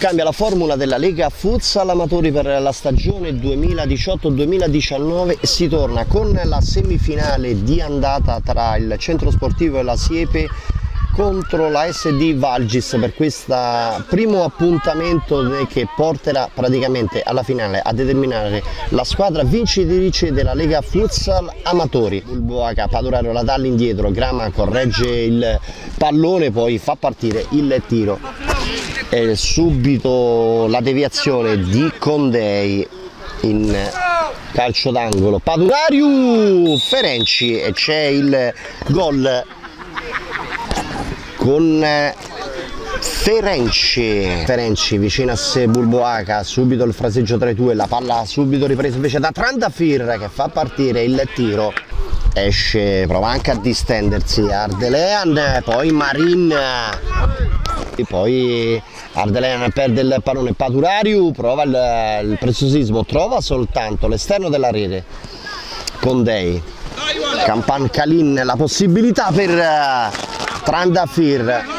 Cambia la formula della Lega Futsal Amatori per la stagione 2018-2019 e si torna con la semifinale di andata tra il centro sportivo e la Siepe contro la SD Valgis per questo primo appuntamento che porterà praticamente alla finale a determinare la squadra vincitrice della Lega Futsal Amatori. Bulboaca Padurario la dà all'indietro, Grama corregge il pallone, poi fa partire il tiro. E subito la deviazione di Condei in calcio d'angolo. Padurario Ferenci e c'è il gol con eh, Ferenci. Ferenci vicino a sé Bulboaca subito il fraseggio tra i due la palla subito ripresa invece da Trandafir che fa partire il tiro. Esce prova anche a distendersi Ardelean poi Marin. E poi Ardelean perde il pallone. Paturariu prova il, il preziosismo trova soltanto l'esterno della rete con Dei. Campan Kalin la possibilità per eh, Trandafir.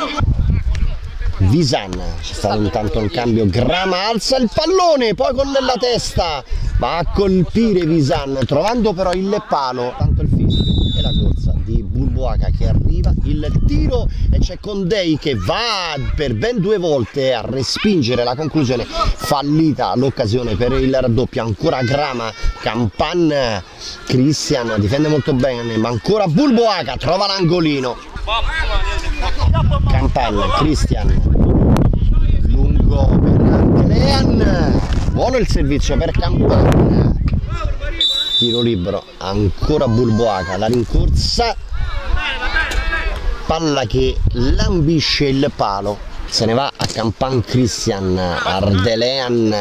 Visan c'è stato intanto il cambio Grama alza il pallone poi con la testa va a colpire Visan trovando però il palo tanto il fischio e la corsa di Bulboaca che arriva il tiro e c'è Condei che va per ben due volte a respingere la conclusione. Fallita l'occasione per il raddoppio. Ancora Grama Campan Christian difende molto bene ma ancora Bulboaca trova l'angolino. Campana, Cristian, lungo per Andelean, buono il servizio per Campana, tiro libero, ancora Bulboaca, la rincorsa, palla che lambisce il palo, se ne va a Campan Christian, Ardelean,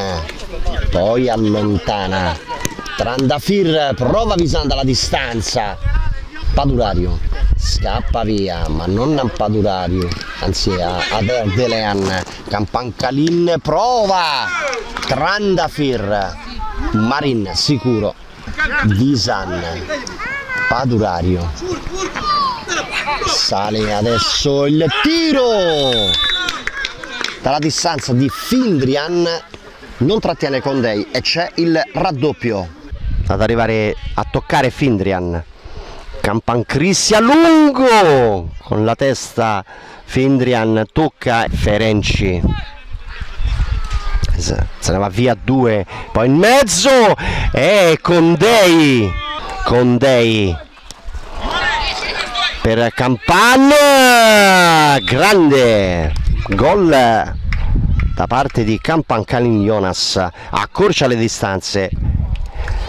poi allontana, Trandafir prova visando la distanza, Padurario scappa via ma non a Padurario anzi a, a Delean Campancalin prova Trandafir. Marin sicuro. Visan Padurario sale adesso il tiro. Dalla distanza di Findrian non trattiene Condei e c'è il raddoppio. Ad arrivare a toccare Findrian. Campancrissi a lungo. Con la testa Findrian tocca Ferenci. Se ne va via due poi in mezzo e Condei Condei per Campan grande gol da parte di Campan Calin Jonas accorcia le distanze.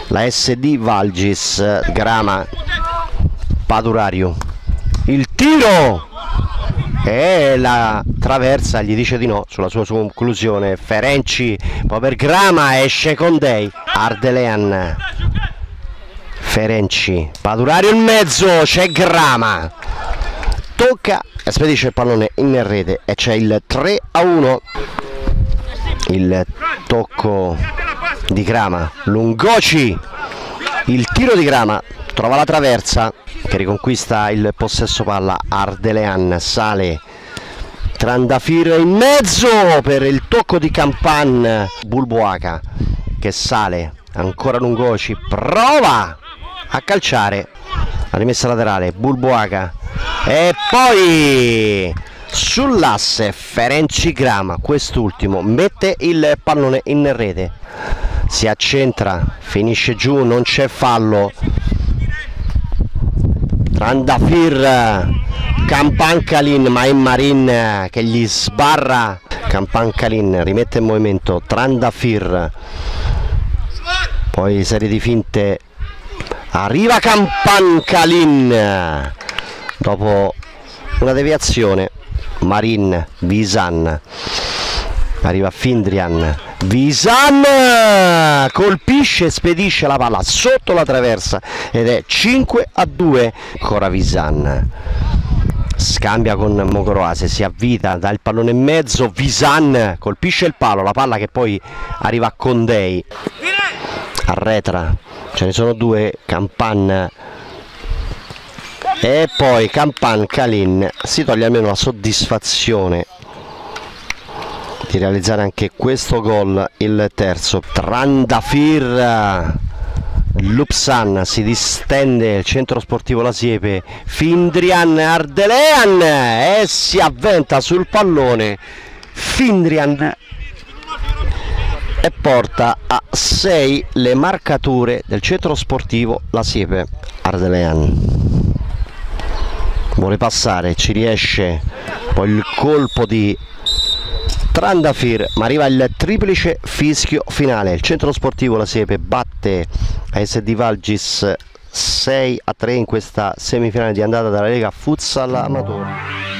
La SD Valgis Grama Padurario. Il tiro! E la traversa gli dice di no sulla sua conclusione. Ferenci poi per Grama esce con Dei. Ardelean Ferenci. Padurario in mezzo c'è Grama. Tocca e spedisce il pallone in rete e c'è il 3 a 1 il tocco di Grama. Lungoci. Il tiro di Grama. Trova la traversa che riconquista il possesso palla Ardelean. Sale. Trandafir in mezzo per il tocco di Campan. Bulboaca che sale. Ancora Lungoci. Prova a calciare. La rimessa laterale Bulboaca e poi sull'asse Ferenci Grama quest'ultimo mette il pallone in rete. Si accentra finisce giù non c'è fallo. Randafir Campancalin ma è Marin che gli sbarra. Campancalin rimette in movimento Trandafir. Poi serie di finte arriva Campancalin dopo una deviazione Marin Visan. Arriva Findrian Visan. Colpisce e spedisce la palla sotto la traversa ed è 5 a 2 ancora Visan scambia con Mogoroase si avvita dal pallone in mezzo Visan colpisce il palo la palla che poi arriva a Condei arretra ce ne sono due Campan e poi Campan Kalin si toglie almeno la soddisfazione di realizzare anche questo gol, il terzo. Trandafir, Lupsan si distende il centro sportivo La Siepe, Findrian Ardelean e si avventa sul pallone. Findrian e porta a 6 le marcature del centro sportivo La Siepe Ardelean vuole passare ci riesce. Poi il colpo di Trandafir ma arriva il triplice fischio finale. Il centro sportivo La Siepe batte ASD Valgis 6 a 3 in questa semifinale di andata della Lega Futsal Amatori